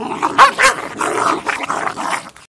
Ha ha ha!